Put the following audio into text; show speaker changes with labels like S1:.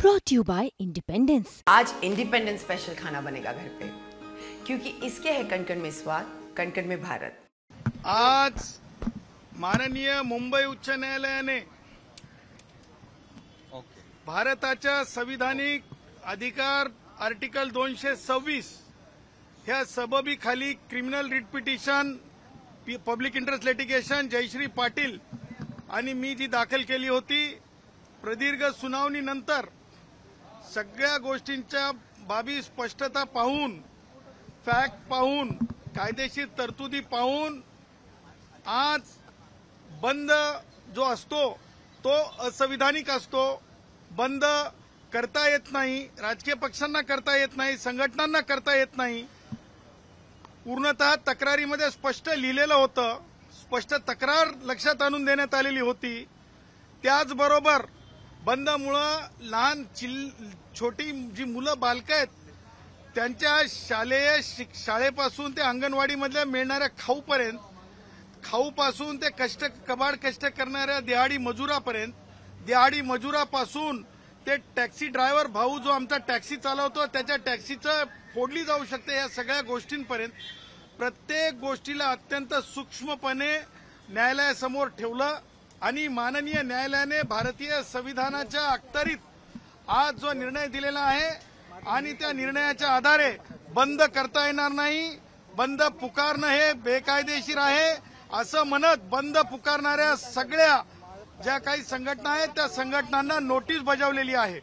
S1: brought to you by Independence.
S2: आज independence special खाना बनेगा घर पे क्योंकि इसके है कणकण में स्वाद कणकण में भारत
S3: आज माननीय मुंबई उच्च न्यायालयाने भारताच्या संविधानिक अधिकार आर्टिकल दोनशे सव्वीस ह्या सबबीखाली criminal writ petition public interest litigation Jayashree Patil आणि मी जी दाखल केली होती प्रदीर्घ सुनावणीनंतर सगळ्या गोष्टींच्या बाबी स्पष्टता पाहून फॅक्ट पाहून कायदेशीर तरतुदी पाहून आज बंद जो असतो तो असंविधानिक असतो. बंद करता येत नाही राजकीय पक्षांना करता येत नाही संघटनांना करता येत नाही. पूर्णतः तक्रारीमध्ये स्पष्ट लिहिलेलं होतं स्पष्ट तक्रार लक्षात आणून देण्यात आलेली होती. त्याचबरोबर बंदमुळं लहान चिल छोटी जी मुलं बालकं आहेत त्यांच्या शालेय शिक शाळेपासून ते अंगणवाडीमधल्या मिळणाऱ्या खाऊपर्यंत खाऊपासून ते कष्ट कबाड कष्ट करणाऱ्या दिहाडी मजुरापर्यंत दिहाडी मजुरापासून ते टॅक्सी ड्रायव्हर भाऊ जो आमचा टॅक्सी चालवतो त्याच्या टॅक्सीचं फोडली जाऊ शकते या सगळ्या गोष्टींपर्यंत प्रत्येक गोष्टीला अत्यंत सूक्ष्मपणे न्यायालयासमोर ठेवलं. आणि माननीय न्यायालयाने भारतीय संविधानाच्या अखत्यारीत आज जो निर्णय दिलेला आहे आणि त्या निर्णयाच्या आधारे बंद करता येणार नाही बंद पुकारणं हे बेकायदेशीर आहे असं म्हणत बंद पुकारणाऱ्या सगळ्या ज्या काही संघटना आहेत त्या संघटनांना नोटीस बजावलेली आहे.